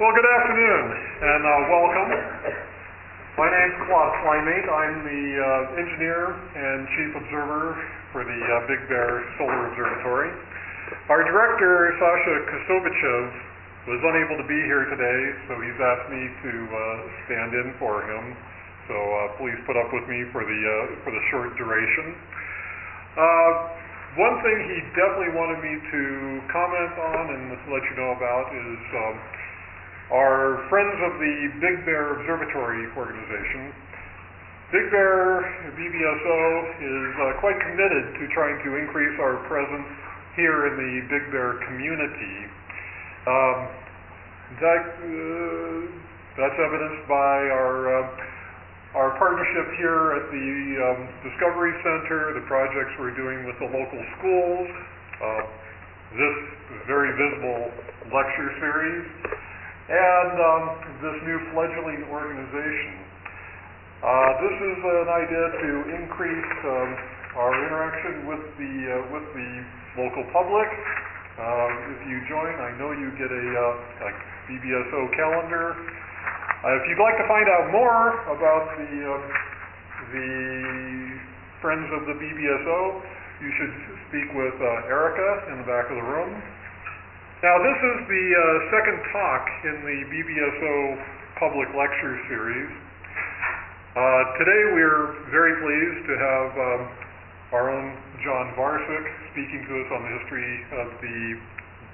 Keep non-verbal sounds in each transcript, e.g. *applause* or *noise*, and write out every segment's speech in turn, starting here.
Well, good afternoon and uh, welcome. My name's Claude Plymate. I'm the uh, engineer and chief observer for the uh, Big Bear Solar Observatory. Our director, Sasha Kosovichev, was unable to be here today, so he's asked me to uh, stand in for him. So uh, please put up with me for the uh, for the short duration. One thing he definitely wanted me to comment on and let you know about is um, our friends of the Big Bear Observatory organization. Big Bear BBSO is uh, quite committed to trying to increase our presence here in the Big Bear community. Um, that, uh, that's evidenced by our uh, our partnership here at the um, Discovery Center, the projects we're doing with the local schools, uh, this very visible lecture series, and um, this new fledgling organization. Uh, this is an idea to increase um, our interaction with the uh, with the local public. Uh, if you join, I know you get a, uh, a BBSO calendar. Uh, if you'd like to find out more about the um, the Friends of the BBSO, you should speak with uh, Erica in the back of the room. Now, this is the uh, second talk in the BBSO public lecture series. Uh, today, we're very pleased to have um, our own John Varsik speaking to us on the history of the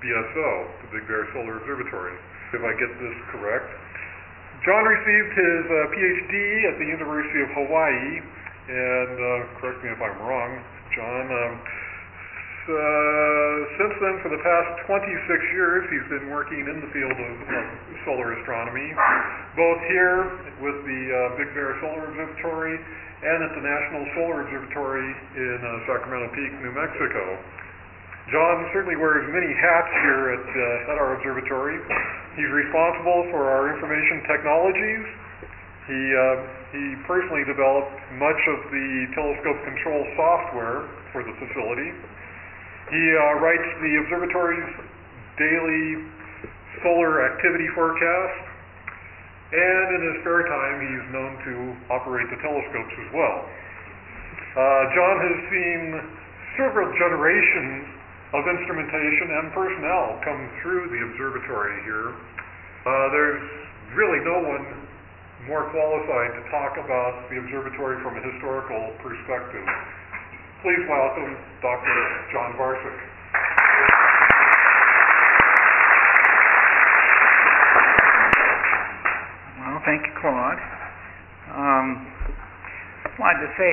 BSO, the Big Bear Solar Observatory. If I get this correct, John received his uh, PhD at the University of Hawaii, and uh, correct me if I'm wrong, John. Um, uh, since then, for the past 26 years, he's been working in the field of, solar astronomy, both here with the uh, Big Bear Solar Observatory and at the National Solar Observatory in uh, Sacramento Peak, New Mexico. John certainly wears many hats here at, uh, at our observatory. He's responsible for our information technologies. He, uh, he personally developed much of the telescope control software for the facility. He uh, writes the observatory's daily solar activity forecast, and in his spare time, he's known to operate the telescopes as well. Uh, John has seen several generations of instrumentation and personnel come through the observatory here. Uh, there's really no one more qualified to talk about the observatory from a historical perspective. Please welcome Dr. John Varsik. Well, thank you, Claude. Um, I wanted to say,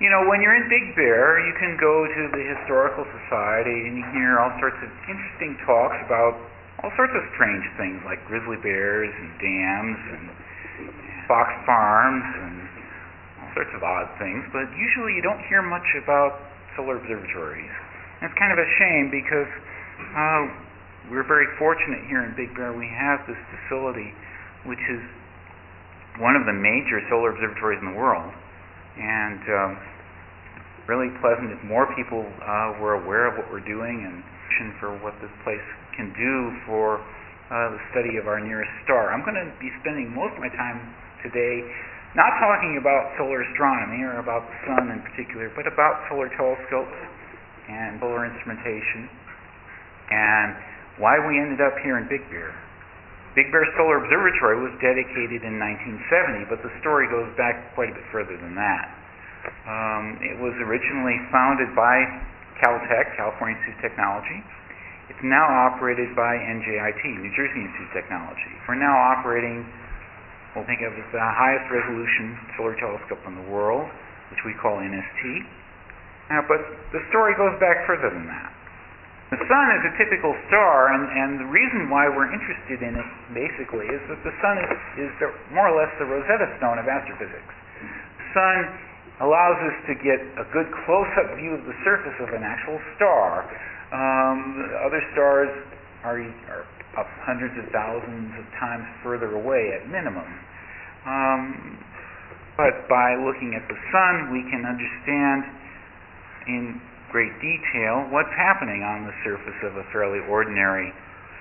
you know, when you're in Big Bear, you can go to the Historical Society and you hear all sorts of interesting talks about all sorts of strange things like grizzly bears and dams and fox farms and sorts of odd things, but usually you don't hear much about solar observatories. And it's kind of a shame because uh, we're very fortunate here in Big Bear. We have this facility, which is one of the major solar observatories in the world, and um, really pleasant if more people uh, were aware of what we're doing and for what this place can do for uh, the study of our nearest star. I'm going to be spending most of my time today not talking about solar astronomy or about the sun in particular, but about solar telescopes and solar instrumentation and why we ended up here in Big Bear. Big Bear Solar Observatory was dedicated in 1970, but the story goes back quite a bit further than that. Um, it was originally founded by Caltech, California Institute of Technology. It's now operated by NJIT, New Jersey Institute of Technology. We're now operating, we'll think of as the highest resolution solar telescope in the world, which we call NST. Uh, but the story goes back further than that. The sun is a typical star, and, and the reason why we're interested in it, basically, is that the sun is, is the, more or less the Rosetta Stone of astrophysics. The sun allows us to get a good close-up view of the surface of an actual star. Um, other stars are, are up hundreds of thousands of times further away at minimum. Um, but by looking at the sun, we can understand in great detail what's happening on the surface of a fairly ordinary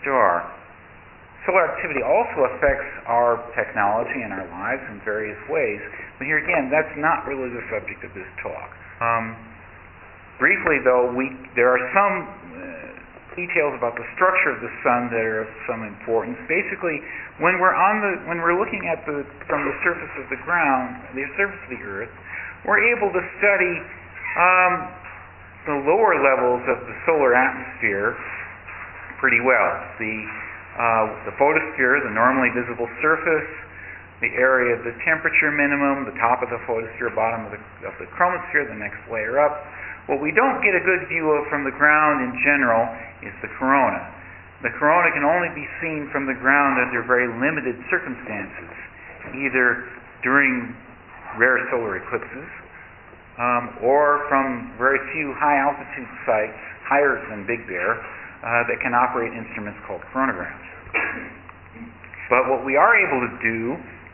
star. solar activity also affects our technology and our lives in various ways. But here again, that's not really the subject of this talk. Um, briefly, though, we there are some uh, details about the structure of the sun that are of some importance. Basically, when we're on the when we're looking at the from the surface of the ground, the surface of the Earth, we're able to study um, the lower levels of the solar atmosphere pretty well. The uh, the photosphere, the normally visible surface, the area of the temperature minimum, the top of the photosphere, bottom of the, of the chromosphere, the next layer up, what we don't get a good view of from the ground in general is the corona. The corona can only be seen from the ground under very limited circumstances, either during rare solar eclipses um, or from very few high altitude sites, higher than Big Bear, uh, that can operate instruments called coronagraphs. But what we are able to do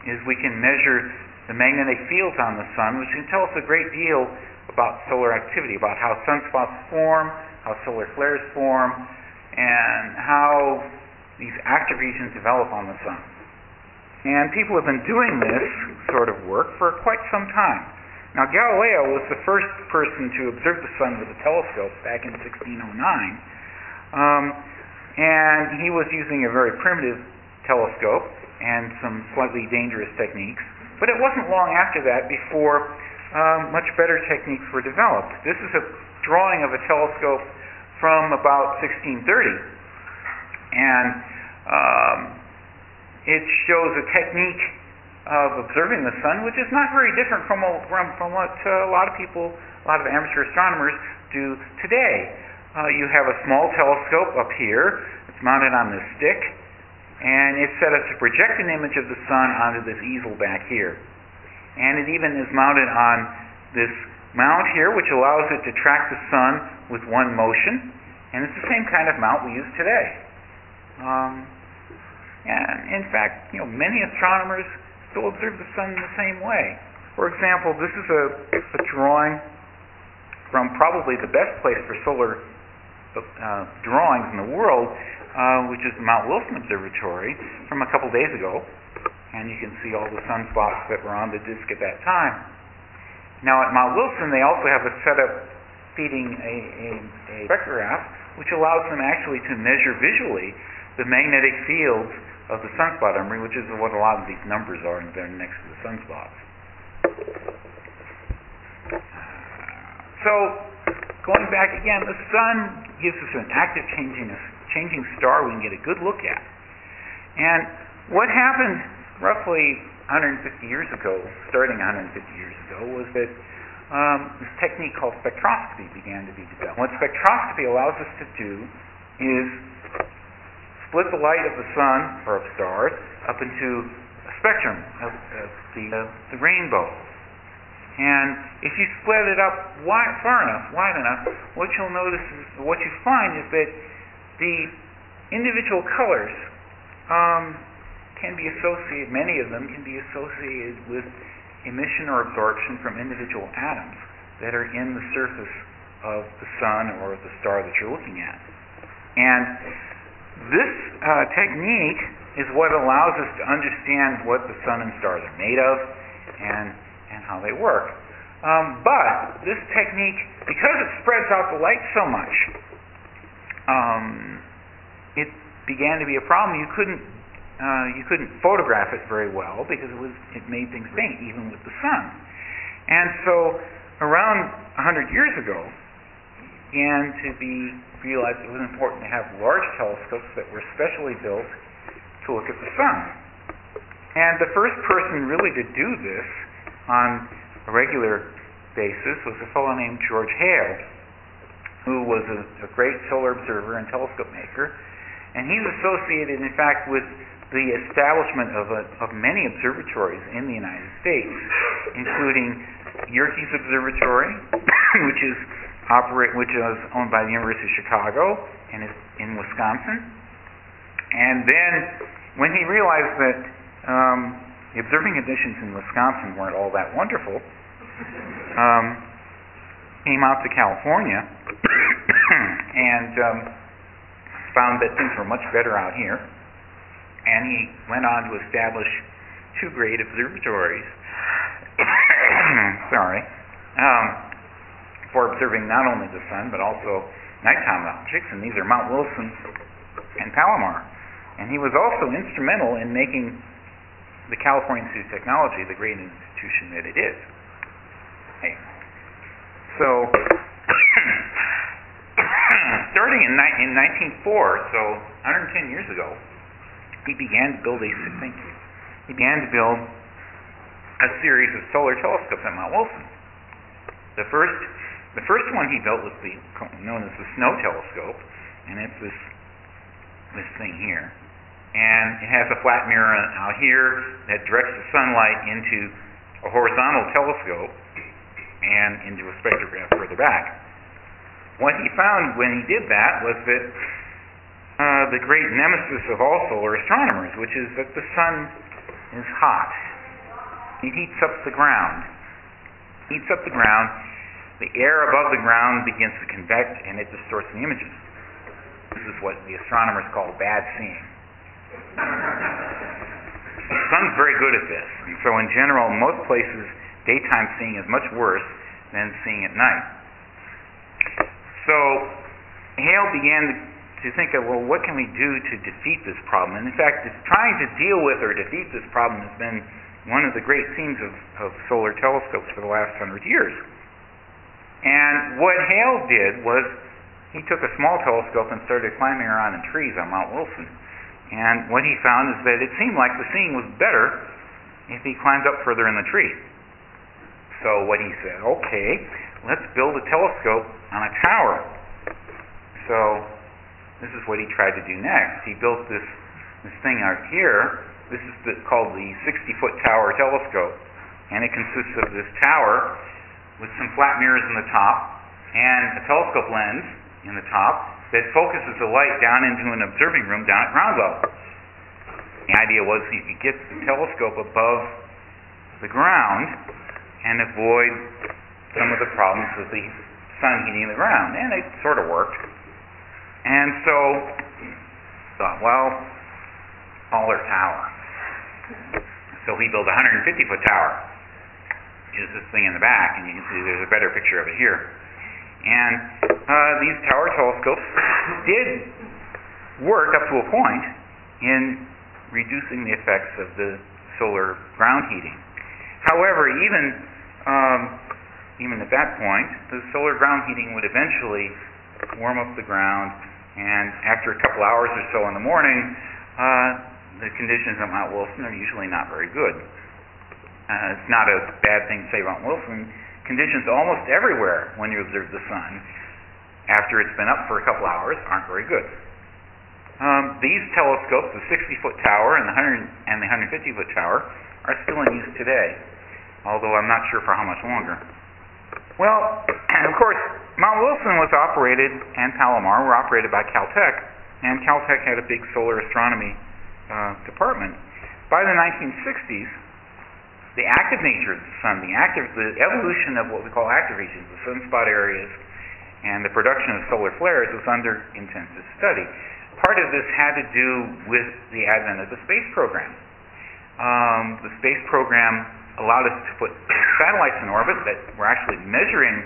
is we can measure the magnetic fields on the sun, which can tell us a great deal about solar activity, about how sunspots form, how solar flares form, and how these active regions develop on the sun. And people have been doing this sort of work for quite some time. Now, Galileo was the first person to observe the sun with a telescope back in 1609, um, and he was using a very primitive telescope and some slightly dangerous techniques. But it wasn't long after that before um, much better techniques were developed. This is a drawing of a telescope from about 1630, and um, it shows a technique of observing the sun, which is not very different from, from, from what uh, a lot of people, a lot of amateur astronomers do today. Uh, you have a small telescope up here, it's mounted on this stick, and it's set up to project an image of the sun onto this easel back here and it even is mounted on this mount here, which allows it to track the sun with one motion, and it's the same kind of mount we use today. Um, and in fact, you know, many astronomers still observe the sun in the same way. For example, this is a, a drawing from probably the best place for solar uh, drawings in the world, uh, which is the Mount Wilson Observatory, from a couple days ago and you can see all the sunspots that were on the disk at that time. Now at Mount Wilson, they also have a setup feeding a, a, a spectrograph, which allows them actually to measure visually the magnetic fields of the sunspot memory, which is what a lot of these numbers are there next to the sunspots. So, going back again, the sun gives us an active changing, changing star we can get a good look at. And what happened roughly 150 years ago, starting 150 years ago, was that um, this technique called spectroscopy began to be developed. What spectroscopy allows us to do is split the light of the sun or of stars up into a spectrum of, of the, uh, the rainbow. And if you split it up wide, far enough, wide enough, what you'll notice is, what you find is that the individual colors um, can be associated, many of them can be associated with emission or absorption from individual atoms that are in the surface of the sun or the star that you're looking at. And this uh, technique is what allows us to understand what the sun and stars are made of and, and how they work. Um, but this technique, because it spreads out the light so much, um, it began to be a problem. You couldn't uh, you couldn't photograph it very well because it was it made things faint even with the sun. And so around 100 years ago, began to be realized it was important to have large telescopes that were specially built to look at the sun. And the first person really to do this on a regular basis was a fellow named George Hale, who was a, a great solar observer and telescope maker. And he's associated, in fact, with the establishment of, a, of many observatories in the United States, including Yerkes Observatory, *coughs* which is operate, which is owned by the University of Chicago and is in Wisconsin. And then, when he realized that um, the observing conditions in Wisconsin weren't all that wonderful, um, came out to California *coughs* and um, found that things were much better out here and he went on to establish two great observatories. *coughs* Sorry. Um, for observing not only the sun but also nighttime objects, and these are Mount Wilson and Palomar. And he was also instrumental in making the California Institute of Technology the great institution that it is. Okay. So, *coughs* starting in, ni- in 1904, so 110 years ago, he began to build a thank you. He began to build a series of solar telescopes at Mount Wilson. The first, the first one he built was the known as the Snow Telescope, and it's this this thing here, and it has a flat mirror out here that directs the sunlight into a horizontal telescope and into a spectrograph further back. What he found when he did that was that uh, the great nemesis of all solar astronomers, which is that the sun is hot. It heats up the ground. Heats up the ground. The air above the ground begins to convect and it distorts the images. This is what the astronomers call bad seeing. the sun's very good at this. And so in general, most places, daytime seeing is much worse than seeing at night. So Hale began to think of, well, what can we do to defeat this problem? And in fact, trying to deal with or defeat this problem has been one of the great themes of, of solar telescopes for the last hundred years. And what Hale did was he took a small telescope and started climbing around in trees on Mount Wilson. And what he found is that it seemed like the seeing was better if he climbed up further in the tree. So what he said, okay, let's build a telescope on a tower. So this is what he tried to do next. He built this this thing out here. This is the, called the 60-foot tower telescope, and it consists of this tower with some flat mirrors in the top and a telescope lens in the top that focuses the light down into an observing room down at ground level. The idea was you could get the telescope above the ground and avoid some of the problems with the sun heating the ground, and it sort of worked. And so thought, well, taller tower. So he built a 150 foot tower. Is this thing in the back, and you can see there's a better picture of it here. And uh, these tower telescopes did work up to a point in reducing the effects of the solar ground heating. However, even um, even at that point, the solar ground heating would eventually warm up the ground, and after a couple hours or so in the morning, uh, the conditions at Mount Wilson are usually not very good. Uh, it's not a bad thing to say about Wilson. Conditions almost everywhere when you observe the sun after it's been up for a couple hours aren't very good. Um, these telescopes, the 60-foot tower and the 100 and the 150-foot tower, are still in use today, although I'm not sure for how much longer. Well, and *clears throat* of course, Mount Wilson was operated, and Palomar were operated by Caltech, and Caltech had a big solar astronomy uh, department. By the 1960s, the active nature of the sun, the active, the evolution of what we call active regions, the sunspot areas, and the production of solar flares was under intensive study. Part of this had to do with the advent of the space program. Um, the space program allowed us to put *coughs* satellites in orbit that were actually measuring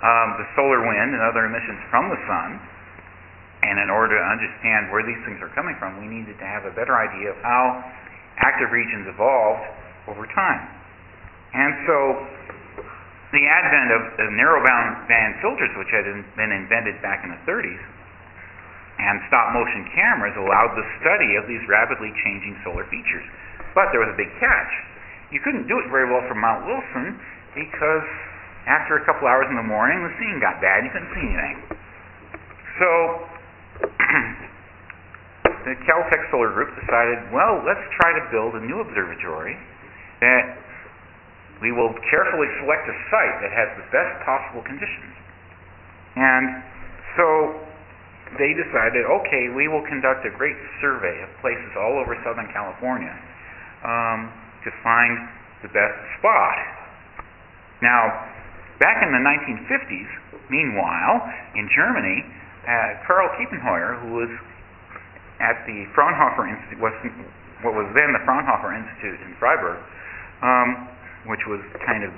um, the solar wind and other emissions from the sun. And in order to understand where these things are coming from, we needed to have a better idea of how active regions evolved over time. And so the advent of, of narrow band filters, which had been invented back in the 30s, and stop motion cameras allowed the study of these rapidly changing solar features. But there was a big catch. You couldn't do it very well from Mount Wilson because after a couple hours in the morning, the seeing got bad. You couldn't see anything. So *clears throat* the Caltech Solar Group decided, well, let's try to build a new observatory that we will carefully select a site that has the best possible conditions. And so they decided, okay, we will conduct a great survey of places all over Southern California um, to find the best spot. Now, back in the 1950s, meanwhile, in Germany, uh, Karl Kiepenheuer, who was at the Fraunhofer Institute, was what was then the Fraunhofer Institute in Freiburg, um, which was kind of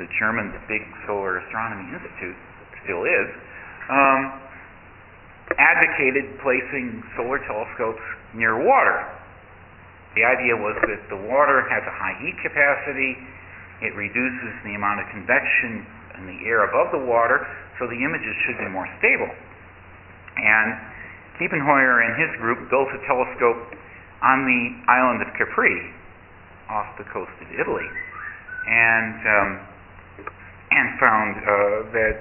the German big solar astronomy institute, still is, um, advocated placing solar telescopes near water. The idea was that the water has a high heat capacity, it reduces the amount of convection in the air above the water, so the images should be more stable. And Kiepenheuer and his group built a telescope on the island of Capri, off the coast of Italy, and um, and found uh, that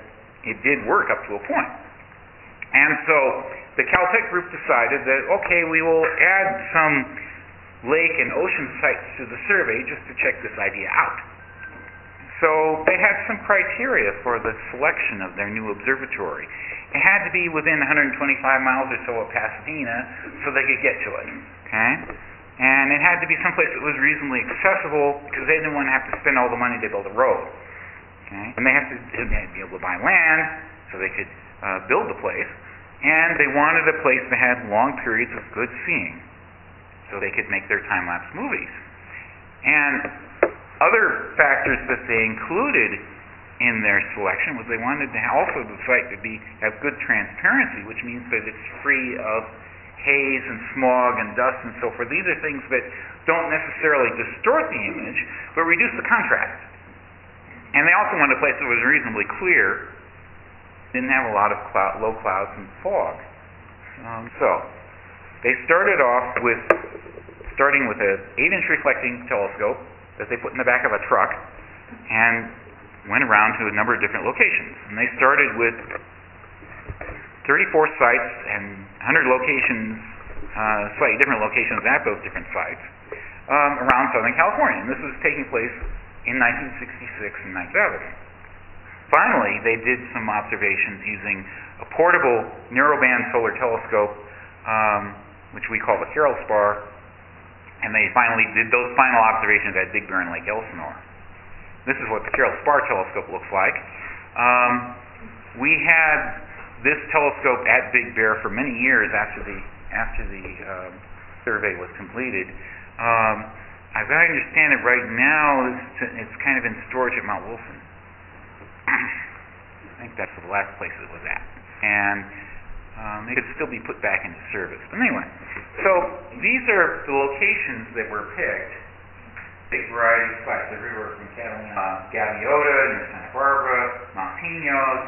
it did work up to a point. And so the Caltech group decided that okay, we will add some lake and ocean sites to the survey just to check this idea out. So they had some criteria for the selection of their new observatory. It had to be within 125 miles or so of Pasadena so they could get to it. Okay? And it had to be someplace that was reasonably accessible because they didn't want to have to spend all the money to build a road. Okay? And they had to, they had to be able to buy land so they could uh, build the place. And they wanted a place that had long periods of good seeing so they could make their time lapse movies. And other factors that they included in their selection was they wanted to also the site to be have good transparency, which means that it's free of haze and smog and dust and so forth. These are things that don't necessarily distort the image, but reduce the contrast. And they also wanted a place that was reasonably clear, didn't have a lot of cloud, low clouds and fog. Um, so they started off with starting with an eight-inch reflecting telescope that they put in the back of a truck and went around to a number of different locations. And they started with 34 sites and 100 locations, uh, slightly different locations at those different sites um, around Southern California. And this was taking place in 1966 and 1970. Finally, they did some observations using a portable narrowband solar telescope, um, which we call the Carroll-Spar, and they finally did those final observations at Big Bear and Lake Elsinore. This is what the Carroll Spar telescope looks like. Um, we had this telescope at Big Bear for many years after the after the um, survey was completed. Um, as I understand it, right now it's, it's kind of in storage at Mount Wilson. *clears throat* I think that's the last place it was at, and um, it could still be put back into service. But anyway, so these are the locations that were picked. Big variety of sites everywhere from Catalina, uh, Gaviota, near Santa Barbara, Mount Pinos,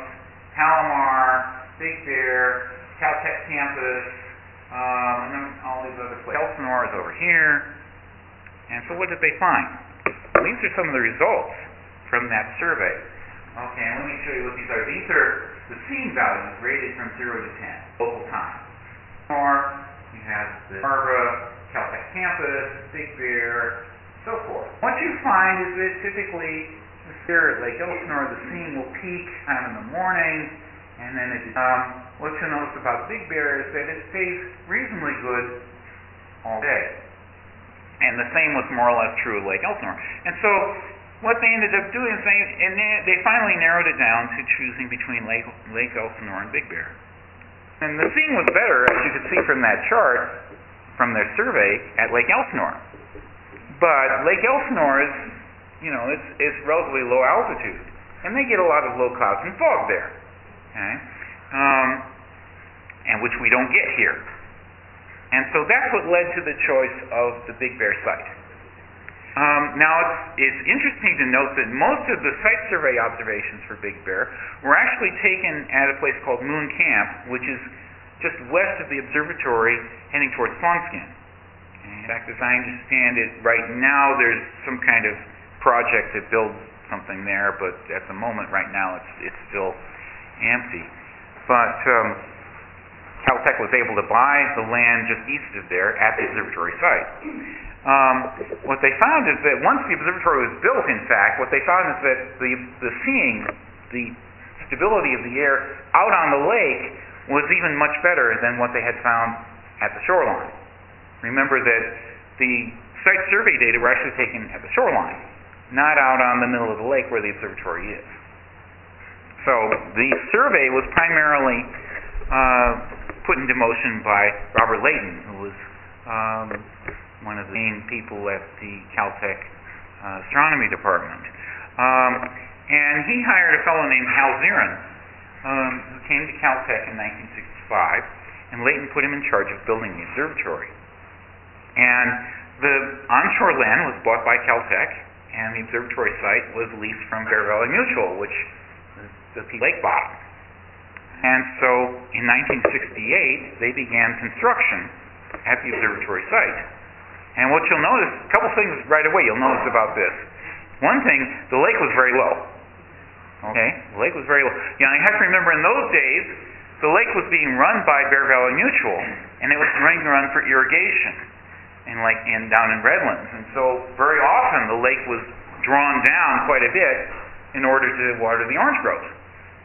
Palomar, Big Bear, Caltech campus, um, and then all these other places. Elsinore is over here. And so what did they find? These are some of the results from that survey. Okay, and let me show you what these are. These are the seeing values rated from 0 to 10, local time. Or you have the Barbara, Caltech campus, Big Bear, so forth. What you find is that typically here at Lake Elsinore, the seeing will peak kind of in the morning, and then it, um, what you'll notice about Big Bear is that it stays reasonably good all day. And the same was more or less true of Lake Elsinore. And so what they ended up doing is they, and they, they finally narrowed it down to choosing between Lake, Lake Elsinore and Big Bear. And the seeing was better, as you could see from that chart, from their survey, at Lake Elsinore. But Lake Elsinore is, you know, it's, it's relatively low altitude, and they get a lot of low clouds and fog there, okay? Um, and which we don't get here. And so that's what led to the choice of the Big Bear site. Um, now, it's, it's interesting to note that most of the site survey observations for Big Bear were actually taken at a place called Moon Camp, which is just west of the observatory heading towards Fawnskin. In fact, as I understand it, right now there's some kind of project to build something there, but at the moment, right now, it's, it's still empty. But um, Caltech was able to buy the land just east of there at the observatory site um, what they found is that once the observatory was built, in fact, what they found is that the, the seeing, the stability of the air out on the lake was even much better than what they had found at the shoreline. Remember that the site survey data were actually taken at the shoreline, not out on the middle of the lake where the observatory is. So the survey was primarily uh, put into motion by Robert Leighton, who was um, one of the main people at the Caltech uh, astronomy department. Um, and he hired a fellow named Hal Zirin, um, who came to Caltech in 1965, and Leighton put him in charge of building the observatory. And the onshore land was bought by Caltech, and the observatory site was leased from Bear Valley Mutual, which the lake bottom. And so in 1968, they began construction at the observatory site. And what you'll notice, a couple things right away you'll notice about this. One thing, the lake was very low. Okay, the lake was very low. You know, you have to remember in those days, the lake was being run by Bear Valley Mutual, and it was being run for irrigation, and like in down in Redlands. And so very often the lake was drawn down quite a bit in order to water the orange groves.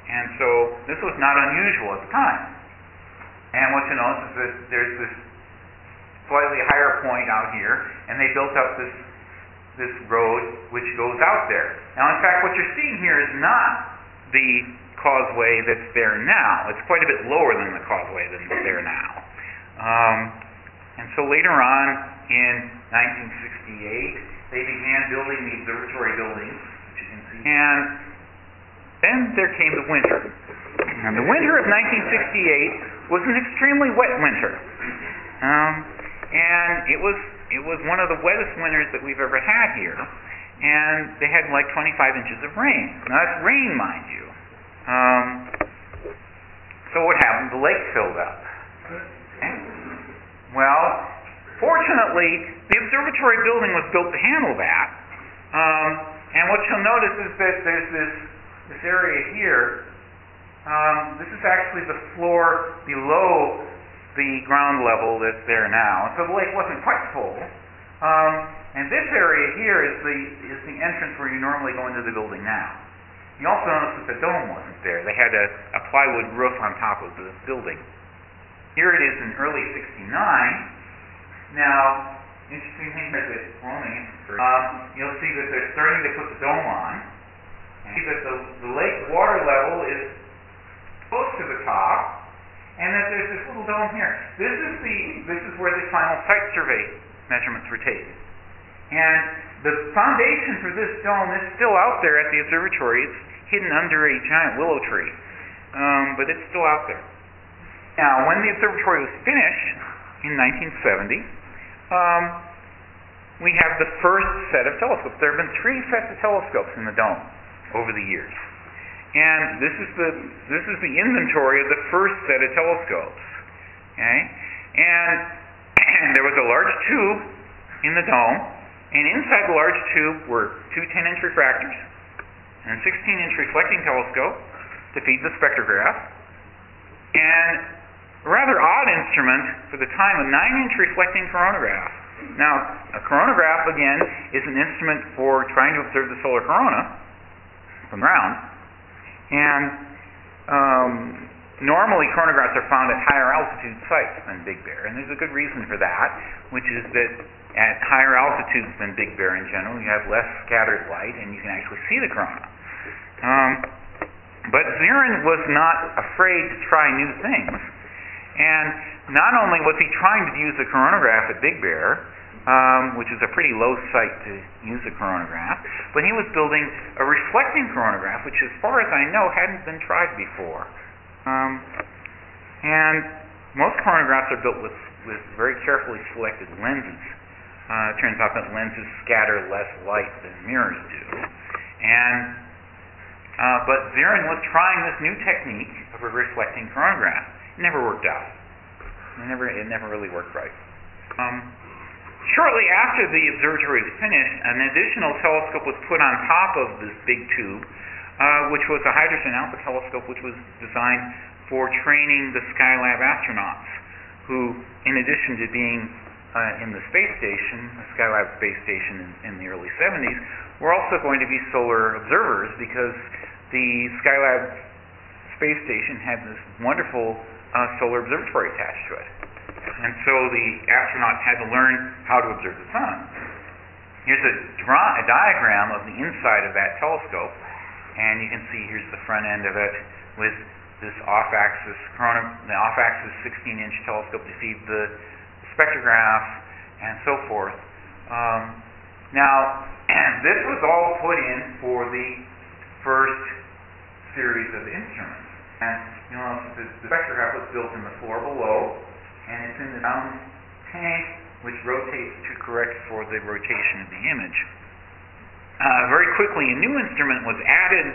And so this was not unusual at the time. And what you notice is that there's this slightly higher point out here, and they built up this this road which goes out there. Now, in fact, what you're seeing here is not the causeway that's there now. It's quite a bit lower than the causeway that's there now. Um, and so later on in 1968, they began building the observatory buildings, which you can see. And then there came the winter. And the winter of 1968 was an extremely wet winter. Um, and it was it was one of the wettest winters that we've ever had here, and they had like 25 inches of rain. Now that's rain, mind you. Um, so what happened? The lake filled up. Well, fortunately, the observatory building was built to handle that. Um, and what you'll notice is that there's this this area here. Um, this is actually the floor below the ground level that's there now. And So the lake wasn't quite full. Um, and this area here is the is the entrance where you normally go into the building now. You also notice that the dome wasn't there. They had a, a plywood roof on top of the building. Here it is in early '69. Now, interesting thing is that roaming, um, you'll see that they're starting to put the dome on. See that the, the lake water level is close to the top, and that there's this little dome here. This is the this is where the final site survey measurements were taken. And the foundation for this dome is still out there at the observatory. It's hidden under a giant willow tree, um, but it's still out there. Now, when the observatory was finished in 1970, um, we have the first set of telescopes. There have been three sets of telescopes in the dome over the years. And this is the this is the inventory of the first set of telescopes. Okay? And, and *clears throat* there was a large tube in the dome, and inside the large tube were two 10-inch refractors and a 16-inch reflecting telescope to feed the spectrograph, and a rather odd instrument for the time, a 9-inch reflecting coronagraph. Now, a coronagraph, again, is an instrument for trying to observe the solar corona from ground. And um, normally coronagraphs are found at higher altitude sites than Big Bear, and there's a good reason for that, which is that at higher altitudes than Big Bear in general, you have less scattered light, and you can actually see the corona. Um, but Zirin was not afraid to try new things, and not only was he trying to use the coronagraph at Big Bear, um, which is a pretty low site to use a coronagraph. But he was building a reflecting coronagraph, which, as far as I know, hadn't been tried before. Um, and most coronagraphs are built with, with very carefully selected lenses. Uh, it turns out that lenses scatter less light than mirrors do. And uh, but Zirin was trying this new technique of a reflecting coronagraph. It never worked out. It never, it never really worked right. Um, Shortly after the observatory was finished, an additional telescope was put on top of this big tube, uh, which was a hydrogen alpha telescope, which was designed for training the Skylab astronauts, who, in addition to being uh, in the space station, the Skylab space station in, in the early 70s, were also going to be solar observers because the Skylab space station had this wonderful uh, solar observatory attached to it. And so the astronauts had to learn how to observe the sun. Here's a, dra- a diagram of the inside of that telescope, and you can see here's the front end of it with this off-axis the off-axis 16-inch telescope to feed the spectrograph and so forth. Um, now, *clears throat* this was all put in for the first series of instruments. And you the spectrograph was built in the floor below, and it's in the round tank which rotates to correct for the rotation of the image. Uh, very quickly, a new instrument was added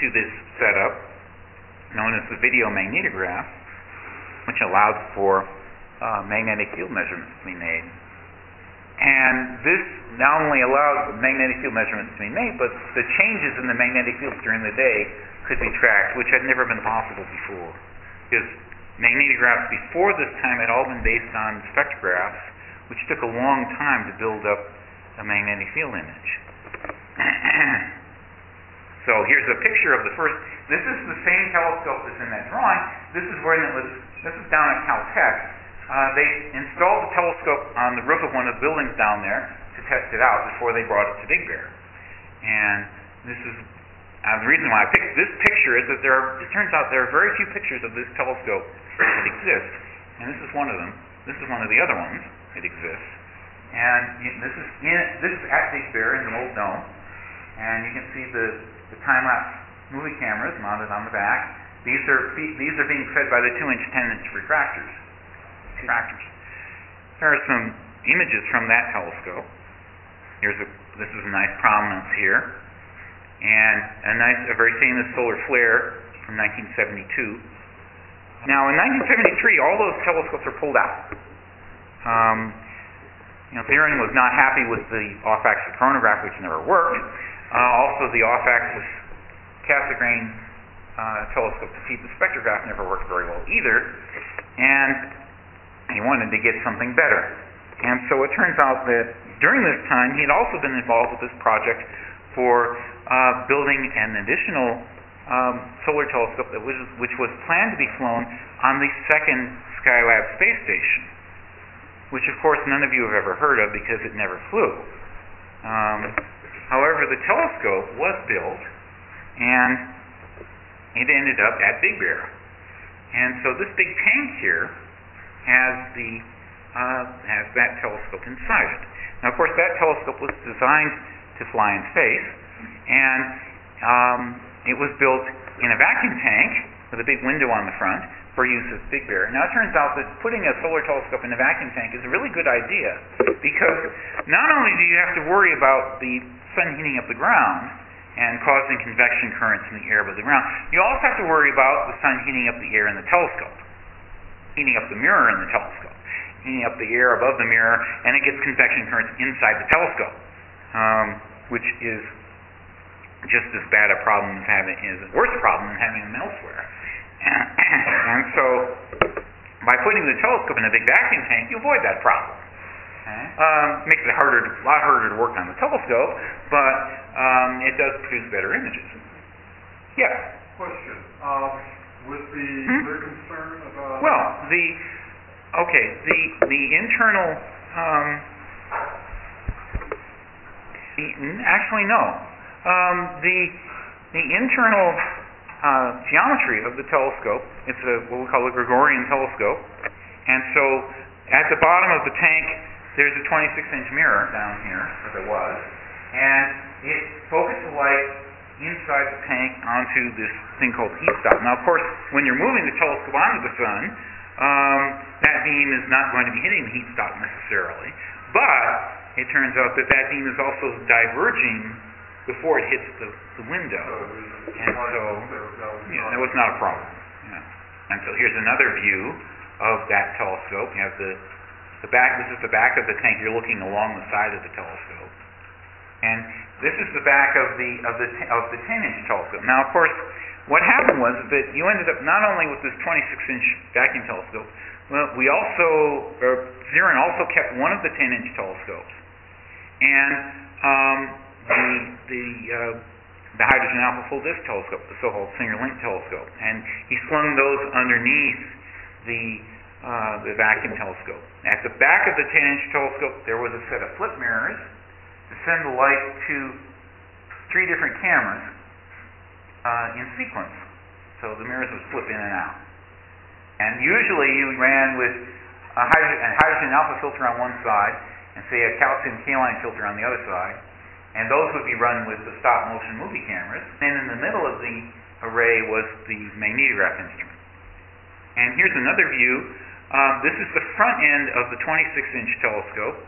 to this setup, known as the video magnetograph, which allowed for uh, magnetic field measurements to be made. And this not only allowed magnetic field measurements to be made, but the changes in the magnetic fields during the day could be tracked, which had never been possible before. Because magnetographs before this time had all been based on spectrographs, which took a long time to build up a magnetic field image. *clears throat* so here's a picture of the first. This is the same telescope that's in that drawing. This is where it was. This is down at Caltech. Uh, they installed the telescope on the roof of one of the buildings down there to test it out before they brought it to Big Bear. And this is uh, the reason why I picked this picture is that there are, it turns out there are very few pictures of this telescope that exist, and this is one of them. This is one of the other ones that exists. And this is in, this is at Big Bear in the old dome, and you can see the, the time-lapse movie cameras mounted on the back. These are these are being fed by the two-inch, ten-inch refractors refractors. There are some images from that telescope. Here's a, this is a nice prominence here, and a nice, a very famous solar flare from 1972. Now, in 1973, all those telescopes were pulled out. Um, you know, Zirin was not happy with the off-axis coronagraph, which never worked. Uh, also, the off-axis Cassegrain uh, telescope to feed the spectrograph never worked very well either. And he wanted to get something better. And so it turns out that during this time, he had also been involved with this project for uh, building an additional um, solar telescope that was, which was planned to be flown on the second Skylab space station, which of course none of you have ever heard of because it never flew. Um, however, the telescope was built, and it ended up at Big Bear. And so this big tank here has the uh, has that telescope inside it. Now, of course, that telescope was designed to fly in space, and um, it was built in a vacuum tank with a big window on the front for use as Big Bear. Now, it turns out that putting a solar telescope in a vacuum tank is a really good idea because not only do you have to worry about the sun heating up the ground and causing convection currents in the air above the ground, you also have to worry about the sun heating up the air in the telescope heating up the mirror in the telescope, heating up the air above the mirror, and it gets convection currents inside the telescope, um, which is just as bad a problem as having is a worse problem than having them elsewhere. *coughs* and so, by putting the telescope in a big vacuum tank, you avoid that problem. Okay. Um, makes it harder, to, a lot harder to work on the telescope, but um, it does produce better images. Yes. Question. Um, with the Hmm? their concern about Well, the okay, the the internal um, the, actually no, um, the the internal uh, geometry of the telescope. It's a what we call a Gregorian telescope, and so at the bottom of the tank there's a 26 inch mirror down here, as there was, and it focuses light inside the tank onto this thing called heat stop. Now, of course, when you're moving the telescope onto the sun, um, that beam is not going to be hitting the heat stop necessarily, but it turns out that that beam is also diverging before it hits the, the window, and so yeah, that was not a problem. Yeah. And so here's another view of that telescope. You have the the back. This is the back of the tank. You're looking along the side of the telescope, and this is the back of the of the of the 10-inch telescope. Now, of course, what happened was that you ended up not only with this 26-inch vacuum telescope, well, we also or Zirin also kept one of the 10-inch telescopes, and um, the the uh, the hydrogen alpha full disk telescope, the so-called Singer Link telescope, and he slung those underneath the uh, the vacuum telescope. At the back of the 10-inch telescope, there was a set of flip mirrors to send the light to three different cameras uh, in sequence. so the mirrors would flip in and out. And usually you ran with a hydrogen, a hydrogen alpha filter on one side and say a calcium K-line filter on the other side, and those would be run with the stop motion movie cameras. And in the middle of the array was the magnetograph instrument. And here's another view. Um, this is the front end of the 26 inch telescope,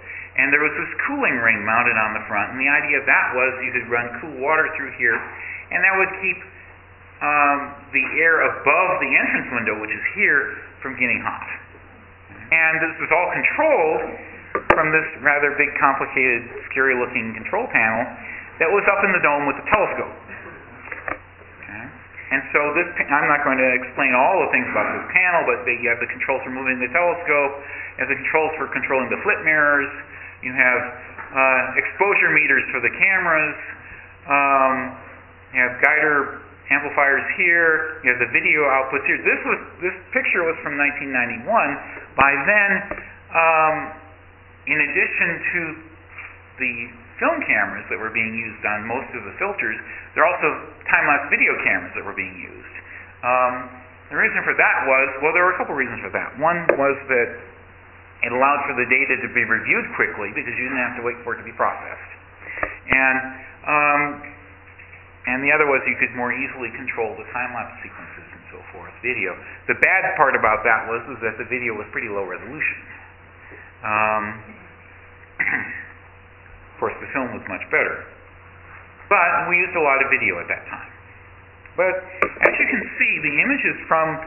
and there was this cooling ring mounted on the front. And the idea of that was you could run cool water through here, and that would keep um, the air above the entrance window, which is here, from getting hot. And this was all controlled from this rather big, complicated, scary looking control panel that was up in the dome with the telescope. And so this, I'm not going to explain all the things about this panel, but you have the controls for moving the telescope, you have the controls for controlling the flip mirrors, you have uh, exposure meters for the cameras, um, you have guider amplifiers here, you have the video outputs here. This was this picture was from 1991. By then, um, in addition to the film cameras that were being used on most of the filters, there are also time-lapse video cameras that were being used. Um, the reason for that was, well, there were a couple reasons for that. One was that it allowed for the data to be reviewed quickly because you didn't have to wait for it to be processed. And um, and the other was you could more easily control the time-lapse sequences and so forth, video. The bad part about that was that the video was pretty low resolution. Um, of course, the film was much better. But we used a lot of video at that time. But as you can see, the images from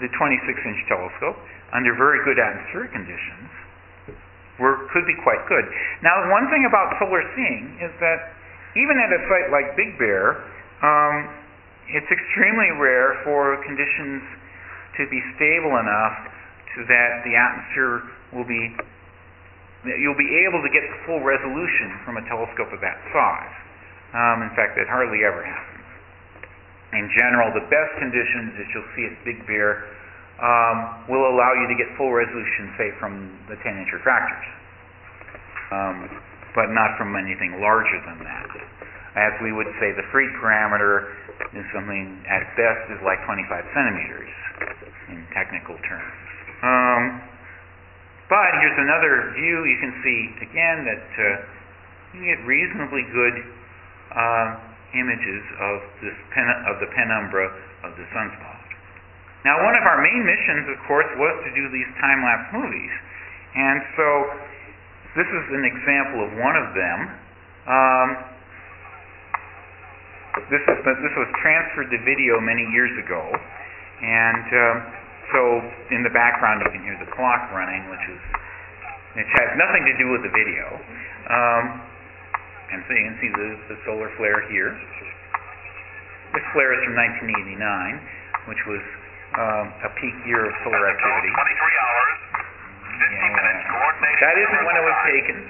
the 26-inch telescope under very good atmospheric conditions were could be quite good. Now, one thing about solar seeing is that even at a site like Big Bear, um, it's extremely rare for conditions to be stable enough so that the atmosphere will be you'll be able to get the full resolution from a telescope of that size. Um, in fact, that hardly ever happens. In general, the best conditions that you'll see at Big Bear um, will allow you to get full resolution, say, from the 10-inch refractors. Um, but not from anything larger than that. As we would say, the Fried parameter is something at best is like 25 centimeters in technical terms. But here's another view. You can see again that uh, you get reasonably good uh, images of this pen, of the penumbra of the sunspot. Now, one of our main missions, of course, was to do these time-lapse movies, and so this is an example of one of them. Um, this, is, this was transferred to video many years ago, and um, so in the background you can hear the clock running, which is which has nothing to do with the video. Um, and so you can see the, the solar flare here. This flare is from 1989, which was um, a peak year of solar activity. 23 hours. That isn't when it was taken. *laughs*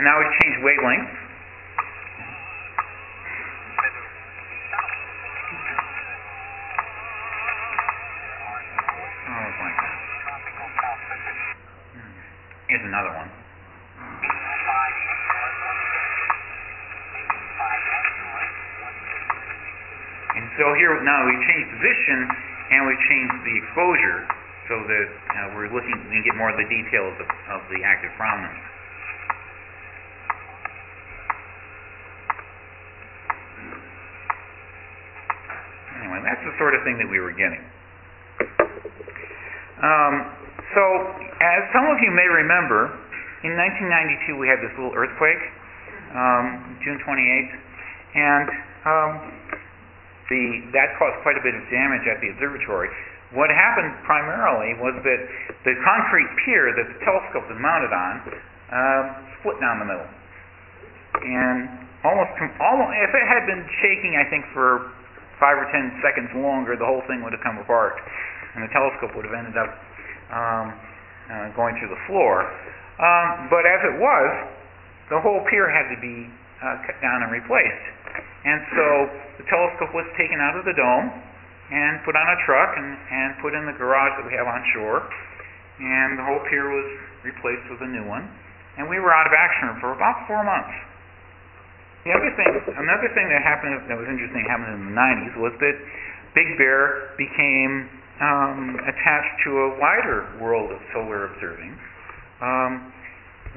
and now we've changed wavelength. Oh, my God. Here's another one. And so here now we've changed position and we've changed the exposure so that uh, we're looking to get more of the detail of the, of the active prominence. Anyway, that's the sort of thing that we were getting. Um, so, as some of you may remember, in 1992 we had this little earthquake, um, June 28th, and um, the, that caused quite a bit of damage at the observatory. What happened primarily was that the concrete pier that the telescope was mounted on uh, split down the middle, and almost, almost if it had been shaking, I think for five or ten seconds longer, the whole thing would have come apart, and the telescope would have ended up um, uh, going through the floor. Um, but as it was, the whole pier had to be uh, cut down and replaced, and so the telescope was taken out of the dome and put on a truck and, and put in the garage that we have on shore. And the whole pier was replaced with a new one. And we were out of action for about four months. The other thing, another thing that happened that was interesting happened in the 90s was that Big Bear became um, attached to a wider world of solar observing. Um,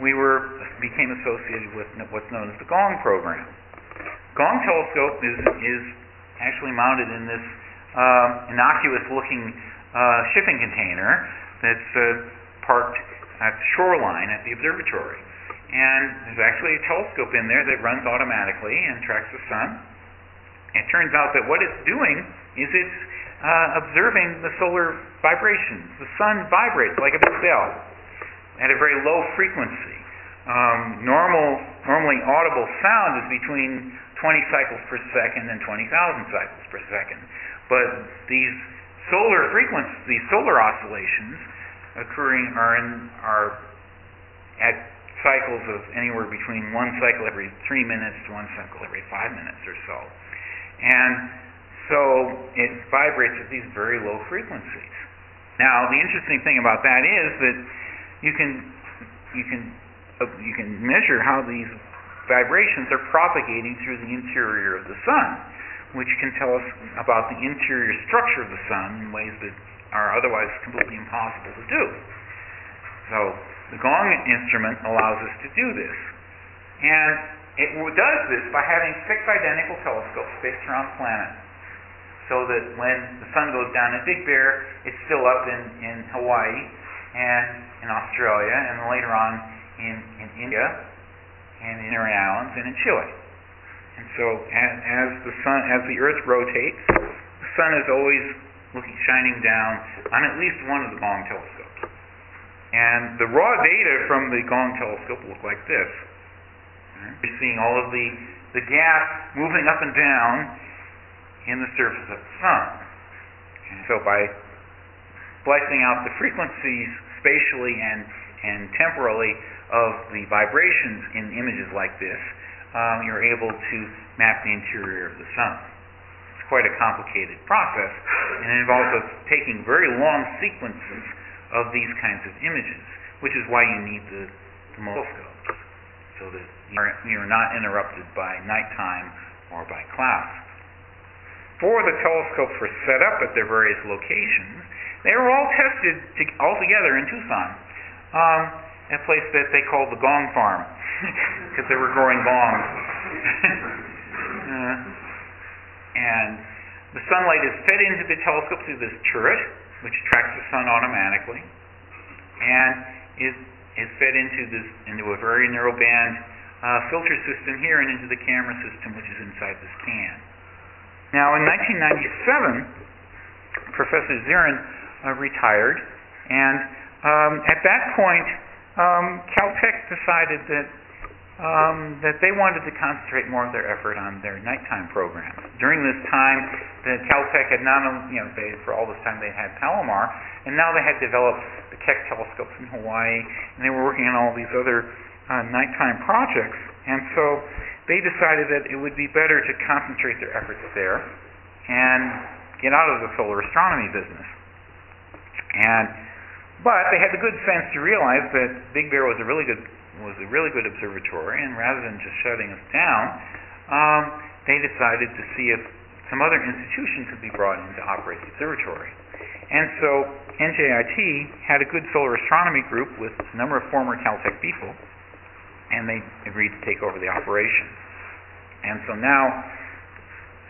we were became associated with what's known as the Gong program. Gong telescope is is actually mounted in this uh, innocuous-looking uh, shipping container that's uh, parked at the shoreline at the observatory. And there's actually a telescope in there that runs automatically and tracks the sun. It turns out that what it's doing is it's uh, observing the solar vibrations. The sun vibrates like a big bell at a very low frequency. Um, normal, normally audible sound is between 20 cycles per second and 20,000 cycles per second. But these solar frequencies, these solar oscillations occurring are in are at cycles of anywhere between one cycle every three minutes to one cycle every five minutes or so. And so it vibrates at these very low frequencies. Now, the interesting thing about that is that you can you can uh, you can measure how these vibrations are propagating through the interior of the sun, which can tell us about the interior structure of the sun in ways that are otherwise completely impossible to do. So the Gong instrument allows us to do this. And it does this by having six identical telescopes spaced around the planet. So that when the sun goes down in Big Bear, it's still up in, in Hawaii and in Australia, and later on in, in India and in Canary Islands and in Chile. And so as, as the sun, as the Earth rotates, the sun is always looking, shining down on at least one of the Gong telescopes. And the raw data from the Gong telescope look like this. You're seeing all of the, the gas moving up and down in the surface of the sun. And so by splicing out the frequencies spatially and, and temporally of the vibrations in images like this, um, you're able to map the interior of the sun. It's quite a complicated process, and it involves us taking very long sequences of these kinds of images, which is why you need the, the so that you're, you're not interrupted by nighttime or by clouds. Before the telescopes were set up at their various locations, they were all tested to, all together in Tucson, um, a place that they called the Gong Farm, *laughs* because they were growing gongs. *laughs* uh, and the sunlight is fed into the telescope through this turret, which tracks the sun automatically, and is is fed into this into a very narrow band uh, filter system here and into the camera system, which is inside this can. Now, in 1997, Professor Zirin uh, retired, and um, at that point, um, Caltech decided that um, that they wanted to concentrate more of their effort on their nighttime programs. During this time, the Caltech had not only, you know, they, for all this time they had Palomar, and now they had developed the Keck telescopes in Hawaii, and they were working on all these other uh, nighttime projects. And so they decided that it would be better to concentrate their efforts there and get out of the solar astronomy business. And but they had the good sense to realize that Big Bear was a really good was a really good observatory, and rather than just shutting us down, um, they decided to see if some other institution could be brought in to operate the observatory. And so NJIT had a good solar astronomy group with a number of former Caltech people, and they agreed to take over the operation. And so now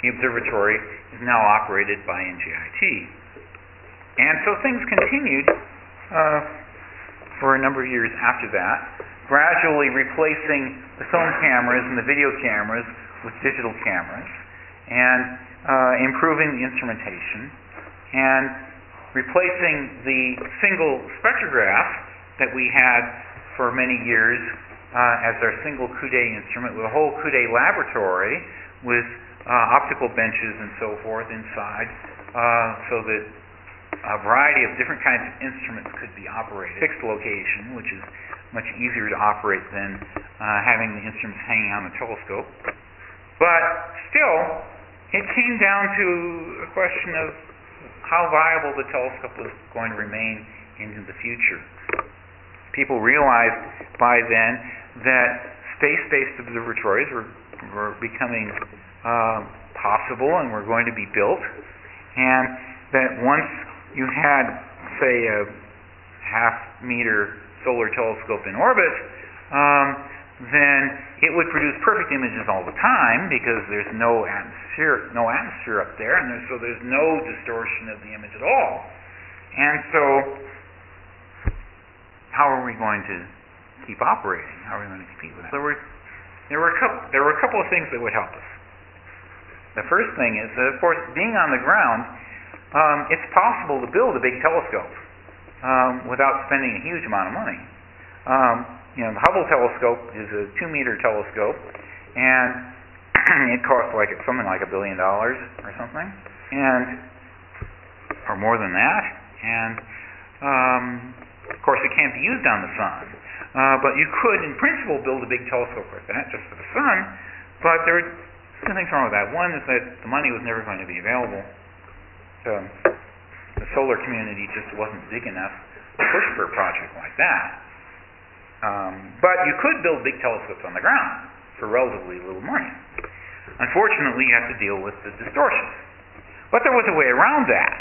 the observatory is now operated by NJIT. And so things continued uh, for a number of years after that gradually replacing the phone cameras and the video cameras with digital cameras, and uh, improving the instrumentation, and replacing the single spectrograph that we had for many years uh, as our single Coude instrument with a whole Coude laboratory with uh, optical benches and so forth inside, uh, so that a variety of different kinds of instruments could be operated. Fixed location, which is much easier to operate than uh, having the instruments hanging on the telescope. But still, it came down to a question of how viable the telescope was going to remain into the future. People realized by then that space-based observatories were were becoming uh, possible and were going to be built, and that once you had, say, a half meter solar telescope in orbit, um, then it would produce perfect images all the time because there's no atmosphere, no atmosphere up there, and there's, so there's no distortion of the image at all. And so, how are we going to keep operating? How are we going to compete with that? There were there were a couple there were a couple of things that would help us. The first thing is that, of course, being on the ground, um, it's possible to build a big telescope um, without spending a huge amount of money. Um, you know, the Hubble telescope is a two meter telescope, and *clears throat* it costs like something like a billion dollars or something, and or more than that. And um, of course, it can't be used on the sun, uh, but you could, in principle, build a big telescope like that just for the sun. But there are two things wrong with that. One is that the money was never going to be available. So the solar community just wasn't big enough to push for a project like that. Um, but you could build big telescopes on the ground for relatively little money. Unfortunately, you have to deal with the distortions. But there was a way around that.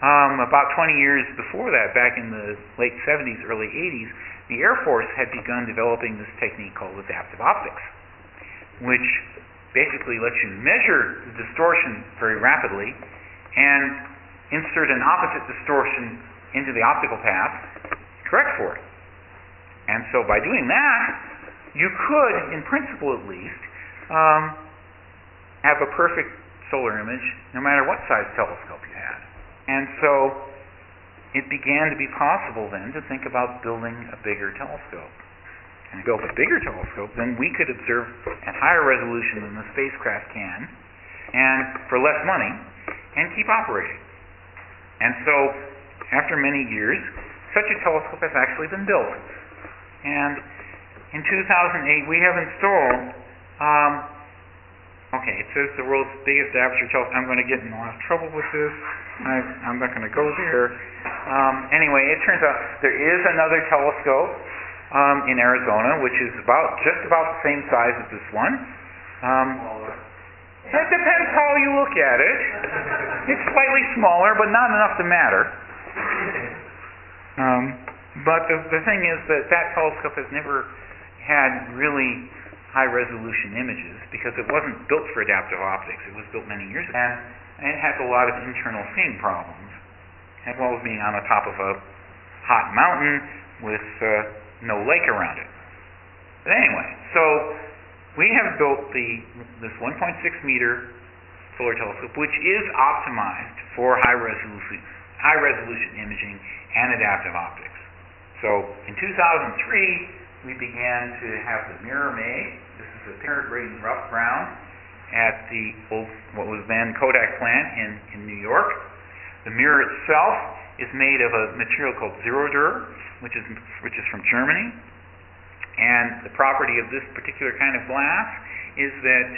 Um, about 20 years before that, back in the late 70s, early 80s, the Air Force had begun developing this technique called adaptive optics, which basically lets you measure the distortion very rapidly and insert an opposite distortion into the optical path, correct for it. And so by doing that, you could, in principle at least, um, have a perfect solar image no matter what size telescope you had. And so it began to be possible then to think about building a bigger telescope. And built a bigger telescope, then we could observe at higher resolution than the spacecraft can, and for less money, and keep operating. And so, after many years, such a telescope has actually been built. And in 2008, we have installed, um, okay, it says the world's biggest aperture telescope. I'm going to get in a lot of trouble with this. I, I'm not going to go there. Um, anyway, it turns out there is another telescope um, in Arizona, which is about just about the same size as this one. Um, it depends how you look at it. It's slightly smaller, but not enough to matter. Um, but the, the thing is that that telescope has never had really high resolution images because it wasn't built for adaptive optics. It was built many years ago. And it has a lot of internal seeing problems, as well as being on the top of a hot mountain with uh, no lake around it. But anyway, so we have built the this 1.6 meter solar telescope, which is optimized for high resolution high resolution imaging and adaptive optics. So in 2003, we began to have the mirror made. This is a parent grade rough ground at the old, what was then Kodak plant in, in New York. The mirror itself is made of a material called Zerodur, which is, which is from Germany. And the property of this particular kind of glass is that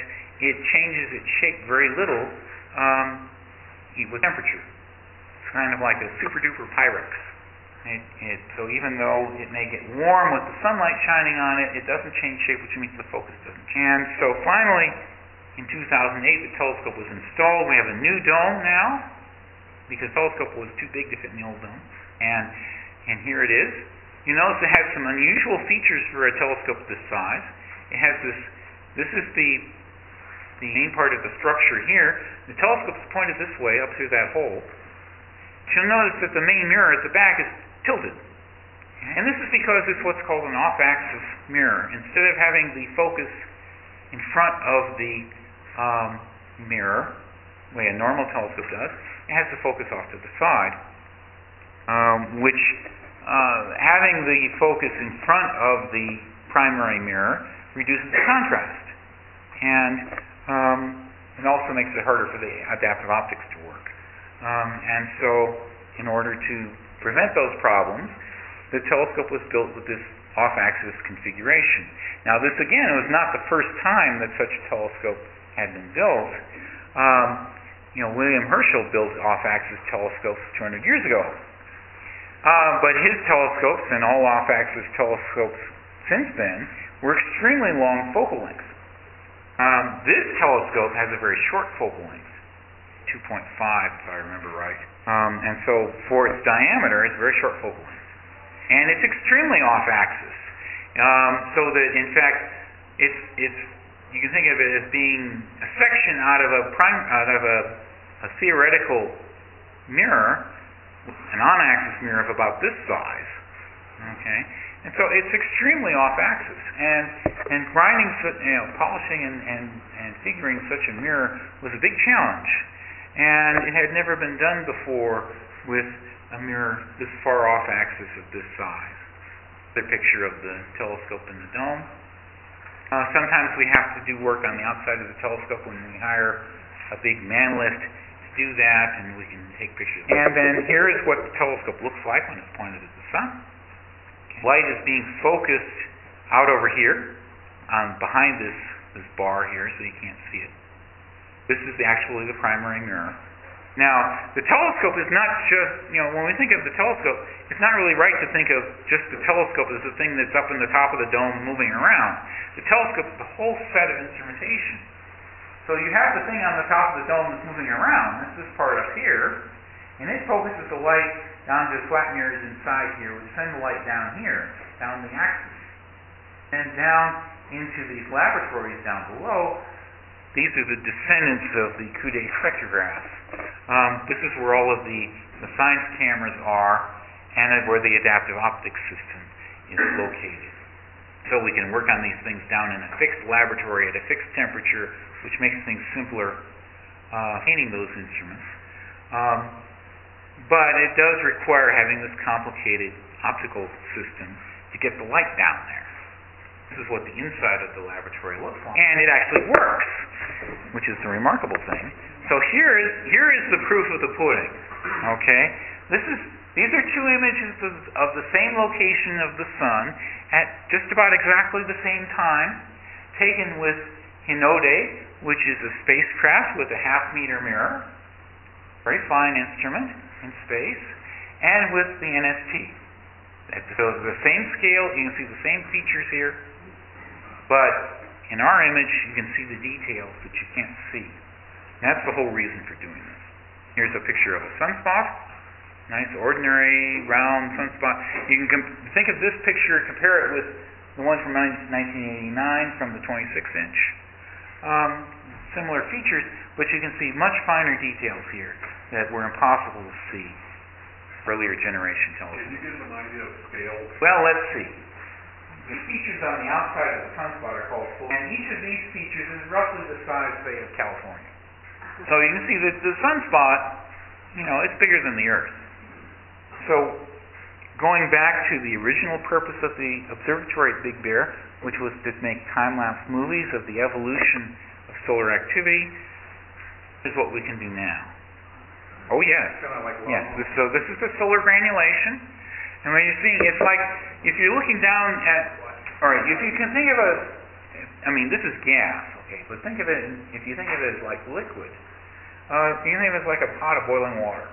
it changes its shape very little um, with temperature. It's kind of like a super duper Pyrex. It, it, so even though it may get warm with the sunlight shining on it, it doesn't change shape, which means the focus doesn't change. And so finally, in 2008, the telescope was installed. We have a new dome now, because the telescope was too big to fit in the old dome. And, and here it is. You notice it has some unusual features for a telescope this size. It has this, this is the, the main part of the structure here. The telescope is pointed this way, up through that hole. You'll notice that the main mirror at the back is tilted. And this is because it's what's called an off-axis mirror. Instead of having the focus in front of the um, mirror, the way a normal telescope does, it has the focus off to the side, um, which uh, having the focus in front of the primary mirror reduces the contrast. And um, it also makes it harder for the adaptive optics to work. Um, and so, in order to prevent those problems, the telescope was built with this off-axis configuration. Now, this again was not the first time that such a telescope had been built. Um, you know, William Herschel built off-axis telescopes 200 years ago. Uh, but his telescopes and all off-axis telescopes since then were extremely long focal lengths. Um, this telescope has a very short focal length, 2.5 if I remember right. Um, and so for its diameter, it's very short focal length. And it's extremely off axis. Um, so that in fact, it's, it's, you can think of it as being a section out of a out of a, a theoretical mirror, an on-axis mirror of about this size. Okay, and so it's extremely off-axis, and and grinding, you know, polishing and, and and figuring such a mirror was a big challenge, and it had never been done before with a mirror this far off-axis of this size. The picture of the telescope in the dome. Uh, sometimes we have to do work on the outside of the telescope when we hire a big man lift to do that, and we can take pictures. And then here is what the telescope looks like when it's pointed at the sun. Light is being focused out over here, on behind this this bar here, so you can't see it. This is actually the primary mirror. Now, the telescope is not just, you know, when we think of the telescope, it's not really right to think of just the telescope as the thing that's up in the top of the dome moving around. The telescope is the whole set of instrumentation. So you have the thing on the top of the dome that's moving around. That's This is part up here, and it focuses the light down to the flat mirrors inside here, which send the light down here, down the axis, and down into these laboratories down below. These are the descendants of the Coude spectrograph. Um, this is where all of the, the science cameras are, and where the adaptive optics system is located. So we can work on these things down in a fixed laboratory at a fixed temperature, which makes things simpler uh, painting those instruments. Um, but it does require having this complicated optical system to get the light down there. This is what the inside of the laboratory looks like. And it actually works, which is the remarkable thing. So here is here is the proof of the pudding. Okay? This is these are two images of, of the same location of the sun at just about exactly the same time, taken with Hinode, which is a spacecraft with a half meter mirror, very fine instrument in space, and with the NST. So the same scale, you can see the same features here, but in our image you can see the details that you can't see. And that's the whole reason for doing this. Here's a picture of a sunspot, nice ordinary round sunspot. You can com- think of this picture, compare it with the one from 1989 from the 26 inch. Um, similar features, but you can see much finer details here that were impossible to see earlier generation Can television. you give them an idea of scale? Well, let's see. The features on the outside of the sunspot are called full, and each of these features is roughly the size, say, of California. So you can see that the sunspot, you know, it's bigger than the Earth. So going back to the original purpose of the observatory at Big Bear, which was to make time-lapse movies of the evolution of solar activity, is what we can do now. Oh yes, Kind of like Yes, this, so this is the solar granulation. And when you're seeing, it's like, if you're looking down at, all right, if you can think of a, I mean, this is gas, okay, but think of it, if you think of it as like liquid, uh, you think of it as like a pot of boiling water.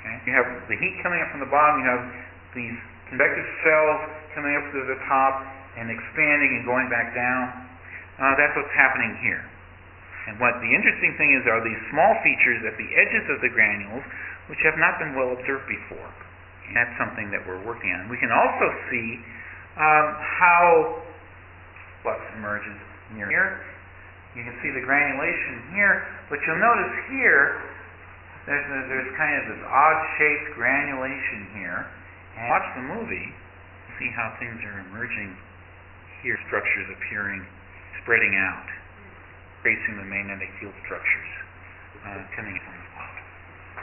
Okay? You have the heat coming up from the bottom, you have these convective cells coming up to the top and expanding and going back down. Uh, that's what's happening here. And what the interesting thing is are these small features at the edges of the granules, which have not been well observed before. And that's something that we're working on. We can also see um, how flux emerges near here. You can see the granulation here, but you'll notice here there's a, there's kind of this odd-shaped granulation here. And watch the movie, see how things are emerging here. Structures appearing, spreading out tracing the magnetic field structures uh, coming from the top.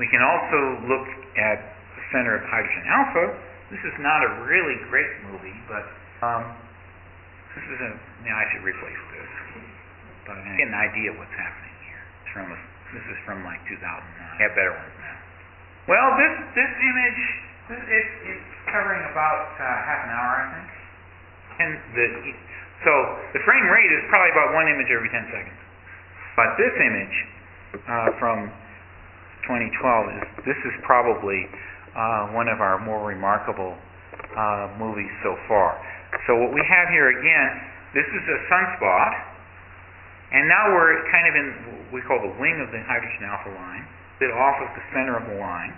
We can also look at the center of hydrogen alpha. This is not a really great movie, but um, this is a. Now I should replace this, but I get an idea of what's happening here. It's from a, this is from like 2009. I have better ones now. Well, this this image this, it, it's covering about uh, half an hour, I think. And the so the frame rate is probably about one image every 10 seconds. But this image uh, from 2012 is this is probably uh, one of our more remarkable uh, movies so far. So what we have here again, this is a sunspot, And now we're kind of in what we call the wing of the hydrogen alpha line, a bit off of the center of the line,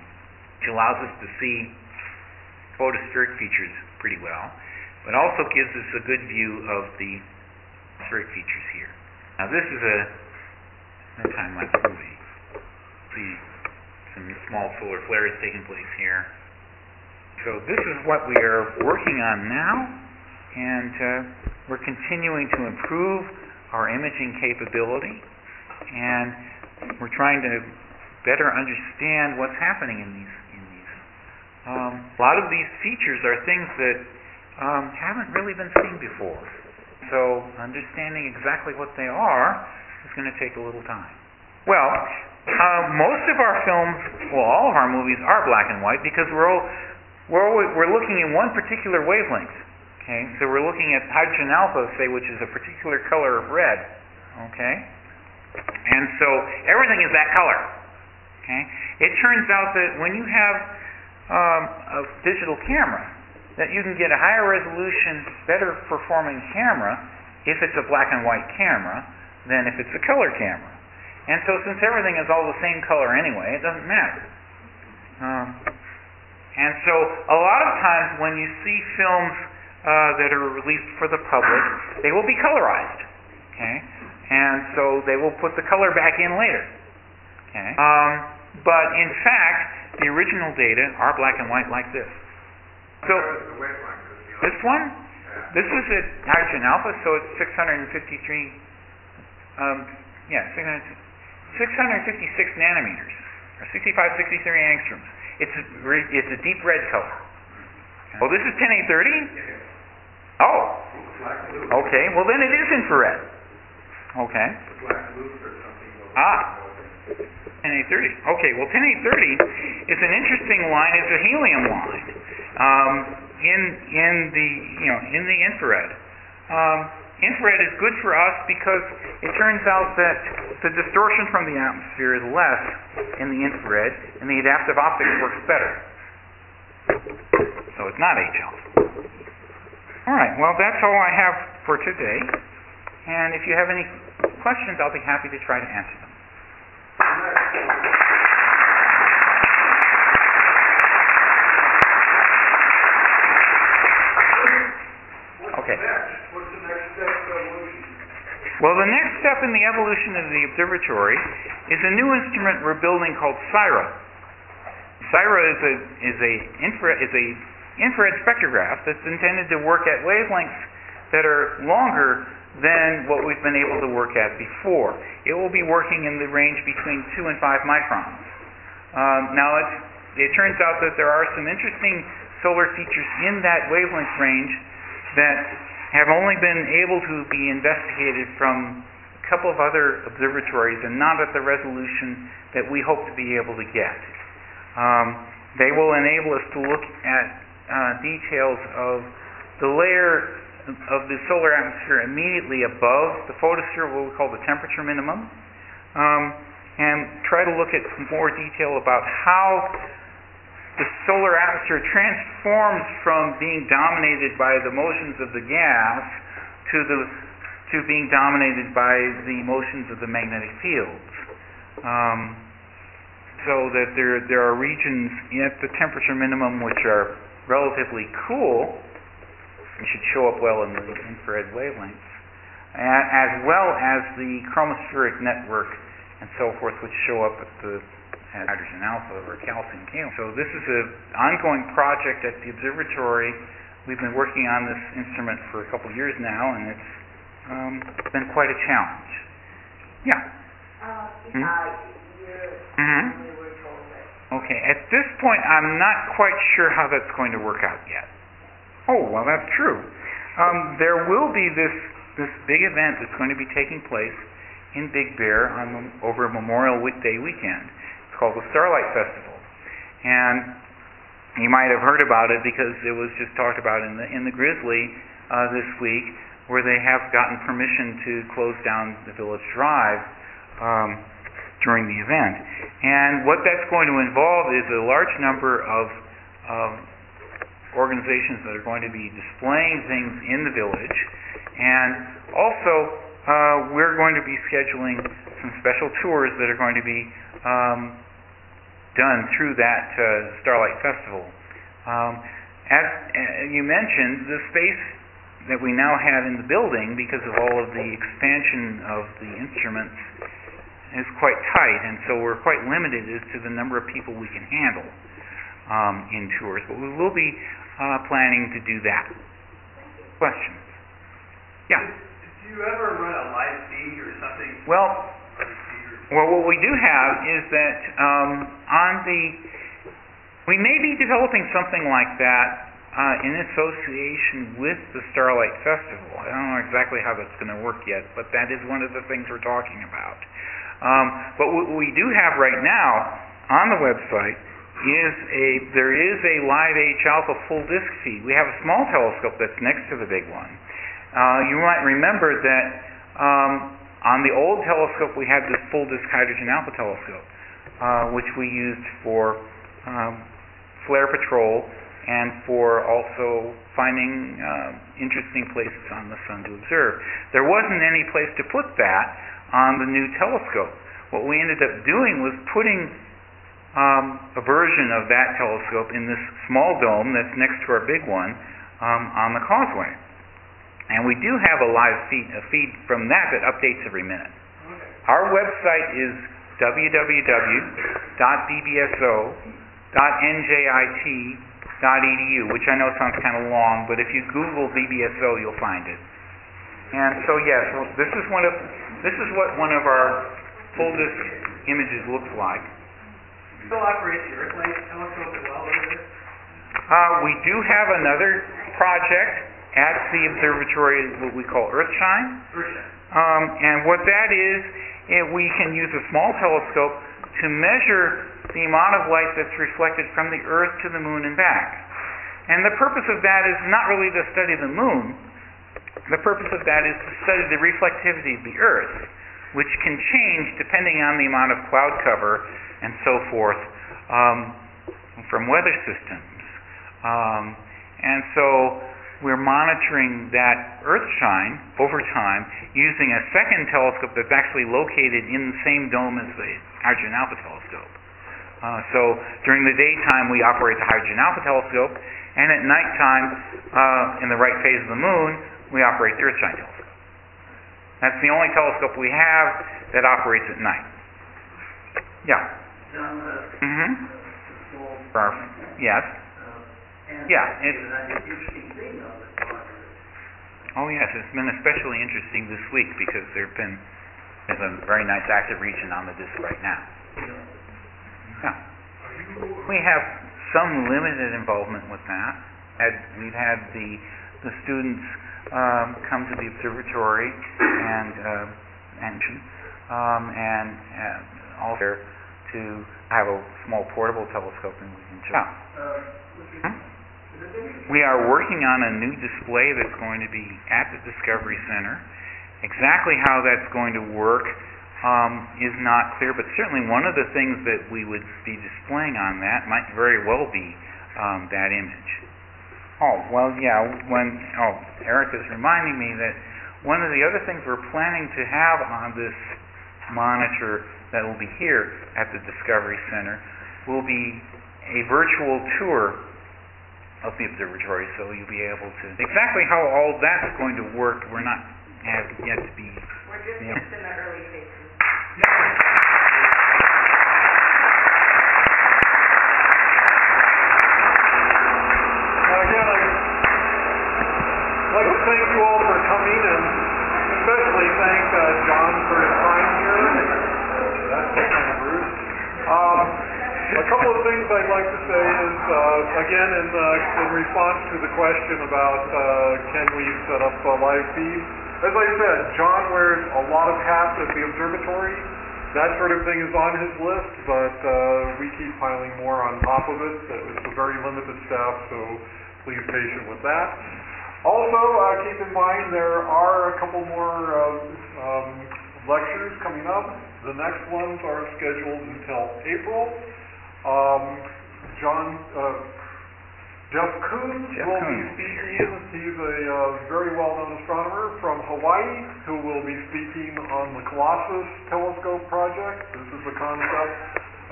which allows us to see photospheric features pretty well, but also gives us a good view of the atmospheric features here. Now this is a, a time-lapse movie. Some small solar flares taking place here. So this is what we are working on now, and uh, we're continuing to improve our imaging capability, and we're trying to better understand what's happening in these. In these. Um, a lot of these features are things that um, haven't really been seen before. So understanding exactly what they are is going to take a little time. Well, uh, most of our films, well, all of our movies are black and white because we're all, we're always, we're looking in one particular wavelength. Okay, so we're looking at hydrogen alpha, say, which is a particular color of red. Okay, and so everything is that color. Okay, it turns out that when you have um, a digital camera, that you can get a higher resolution, better performing camera if it's a black and white camera than if it's a color camera. And so, since everything is all the same color anyway, it doesn't matter. Um, and so, a lot of times when you see films uh, that are released for the public, they will be colorized. Okay, and so they will put the color back in later. Okay, um, but in fact, the original data are black and white like this. So this one, this is at hydrogen alpha, so it's 653. Um, yeah, 600, 656 nanometers, or 65, 63 angstroms. It's a, it's a deep red color. Oh, this is 10830. Oh. Okay. Well, then it is infrared. Okay. Ah. 10830. Okay. Well, 10830 is an interesting line. It's a helium line um, in in the you know in the infrared. Um, infrared is good for us because it turns out that the distortion from the atmosphere is less in the infrared, and the adaptive optics works better. So it's not H alpha. All right, well, that's all I have for today. And if you have any questions, I'll be happy to try to answer them. Okay. What's the next step of evolution? Well, the next step in the evolution of the observatory is a new instrument we're building called CYRA. CYRA is a is a infra is a infrared spectrograph that's intended to work at wavelengths that are longer than what we've been able to work at before. It will be working in the range between two and five microns. Um, now, it turns out that there are some interesting solar features in that wavelength range that have only been able to be investigated from a couple of other observatories and not at the resolution that we hope to be able to get. Um, they will enable us to look at uh, details of the layer of the solar atmosphere immediately above the photosphere, what we call the temperature minimum, um, and try to look at more detail about how the solar atmosphere transforms from being dominated by the motions of the gas to the to being dominated by the motions of the magnetic fields. Um, so that there there are regions at the temperature minimum which are relatively cool and should show up well in the infrared wavelengths, as well as the chromospheric network and so forth, which show up at the hydrogen alpha or calcium helium. So this is an ongoing project at the observatory. We've been working on this instrument for a couple of years now, and it's um, been quite a challenge. Yeah. Uh, Hmm? you're, you were told that. Okay. At this point, I'm not quite sure how that's going to work out yet. Oh, well, that's true. Um, there will be this this big event that's going to be taking place in Big Bear on over Memorial Week- Day weekend. Called the Starlight Festival, and you might have heard about it because it was just talked about in the in the Grizzly uh, this week, where they have gotten permission to close down the Village Drive um, during the event. And what that's going to involve is a large number of um, organizations that are going to be displaying things in the village, and also uh, we're going to be scheduling some special tours that are going to be um, done through that uh, Starlight Festival. Um, as uh, you mentioned, the space that we now have in the building, because of all of the expansion of the instruments, is quite tight, and so we're quite limited as to the number of people we can handle um, in tours. But we will be uh, planning to do that. Questions? Yeah. Did you ever run a live feed or something? Well, Live feed or- Well, what we do have is that um, on the, we may be developing something like that uh, in association with the Starlight Festival. I don't know exactly how that's going to work yet, but that is one of the things we're talking about. Um, but what we do have right now on the website is a there is a Live H Alpha full disc feed. We have a small telescope that's next to the big one. Uh, you might remember that um, on the old telescope, we had this full disk hydrogen alpha telescope, uh, which we used for um, flare patrol and for also finding uh, interesting places on the sun to observe. There wasn't any place to put that on the new telescope. What we ended up doing was putting um, a version of that telescope in this small dome that's next to our big one um, on the causeway. And we do have a live feed, a feed from that that updates every minute. Our website is www.bbso.njit.edu, which I know sounds kind of long, but if you Google BBSO, you'll find it. And so, yes, well, this is one of this is what one of our full disk images looks like. Still operates the Earthlink telescope as well, doesn't it? Uh, we do have another project at the observatory, what we call Earthshine. Earthshine. Um, and what that is, eh, we can use a small telescope to measure the amount of light that's reflected from the Earth to the Moon and back. And the purpose of that is not really to study the Moon. The purpose of that is to study the reflectivity of the Earth, which can change depending on the amount of cloud cover and so forth um, from weather systems. Um, and so we're monitoring that Earthshine over time using a second telescope that's actually located in the same dome as the Hydrogen Alpha telescope. Uh, so during the daytime we operate the Hydrogen Alpha telescope, and at nighttime, uh, in the right phase of the moon, we operate the Earthshine telescope. That's the only telescope we have that operates at night. Yeah. Uh, Mm-hmm. small, Perfect. Yes. Uh, and. Yeah, it's- think interesting thing project. Oh yes, it's been especially interesting this week because there've been there's a very nice active region on the disk right now. Yeah. We have some limited involvement with that. Had, we've had the the students um, come to the observatory and uh, and um, and uh, also to have a small portable telescope and we can check. Uh, Hmm? We are working on a new display that's going to be at the Discovery Center. Exactly how that's going to work um, is not clear, but certainly one of the things that we would be displaying on that might very well be um, that image. Oh, well, yeah, when, oh, Eric is reminding me that one of the other things we're planning to have on this monitor that will be here at the Discovery Center will be a virtual tour of the observatory, so you'll be able to exactly how all that's going to work. We're not have yet to be. We're just Yeah. in the early phases. Now, again, I'd like to thank you all for coming and especially thank uh, John for his time here. That's kind of rude. Um, a couple of things I'd like to say is, uh, again, in, uh, in response to the question about uh, can we set up a live feed, as I said, John wears a lot of hats at the observatory. That sort of thing is on his list, but uh, we keep piling more on top of it. It's a very limited staff, so please patient with that. Also, uh, keep in mind there are a couple more uh, um, lectures coming up. The next ones are scheduled until April. Um, John, uh, Jeff Kuhn Jeff will be speaking. He's a uh, very well-known astronomer from Hawaii. Who will be speaking on the Colossus Telescope project. This is the concept,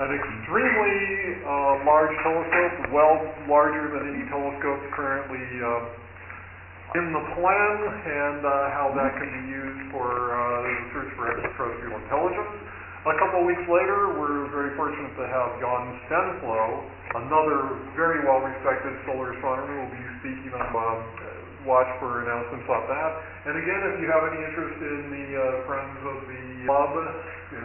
an extremely uh, large telescope, well larger than any telescope currently uh, in the plan, and uh, how that can be used for uh, the search for extraterrestrial intelligence. A couple of weeks later, we're very fortunate to have Jan Stenflo, another very well-respected solar astronomer, will be speaking on uh, watch for announcements on that. And again, if you have any interest in the uh, Friends of the Club, in